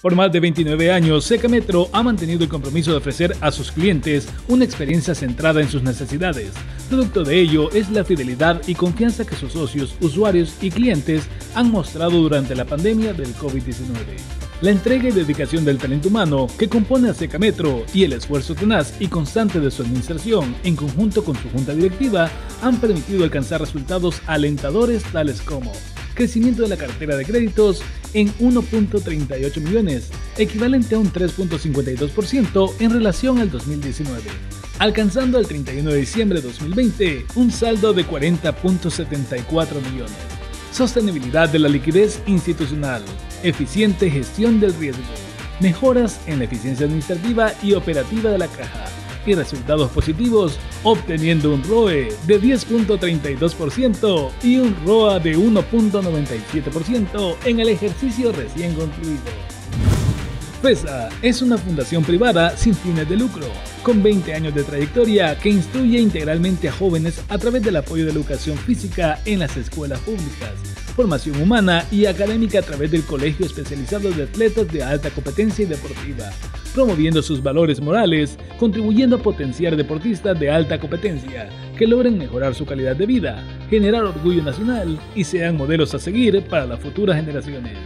Por más de 29 años, Seca Metro ha mantenido el compromiso de ofrecer a sus clientes una experiencia centrada en sus necesidades. Producto de ello es la fidelidad y confianza que sus socios, usuarios y clientes han mostrado durante la pandemia del COVID-19. La entrega y dedicación del talento humano que compone a Seca Metro y el esfuerzo tenaz y constante de su administración en conjunto con su junta directiva han permitido alcanzar resultados alentadores tales como crecimiento de la cartera de créditos en 1.38 millones, equivalente a un 3.52% en relación al 2019, alcanzando el 31 de diciembre de 2020 un saldo de 40.74 millones. Sostenibilidad de la liquidez institucional, eficiente gestión del riesgo, mejoras en la eficiencia administrativa y operativa de la caja y resultados positivos, obteniendo un ROE de 10.32% y un ROA de 1.97% en el ejercicio recién concluido. FESA es una fundación privada sin fines de lucro, con 20 años de trayectoria que instruye integralmente a jóvenes a través del apoyo de educación física en las escuelas públicas, formación humana y académica a través del Colegio Especializado de Atletas de Alta Competencia y Deportiva, promoviendo sus valores morales, contribuyendo a potenciar deportistas de alta competencia que logren mejorar su calidad de vida, generar orgullo nacional y sean modelos a seguir para las futuras generaciones.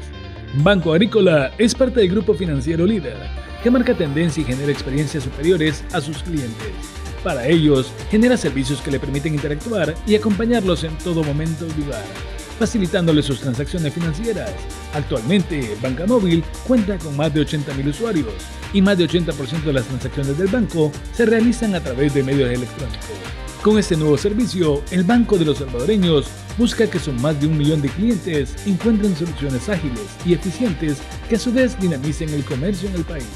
Banco Agrícola es parte del grupo financiero líder, que marca tendencia y genera experiencias superiores a sus clientes. Para ellos, genera servicios que le permiten interactuar y acompañarlos en todo momento y lugar facilitándoles sus transacciones financieras. Actualmente, Banca Móvil cuenta con más de 80.000 usuarios y más de 80% de las transacciones del banco se realizan a través de medios electrónicos. Con este nuevo servicio, el Banco de los Salvadoreños busca que son más de un millón de clientes encuentren soluciones ágiles y eficientes que a su vez dinamicen el comercio en el país.